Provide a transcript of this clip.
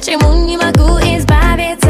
Почему не могу избавиться?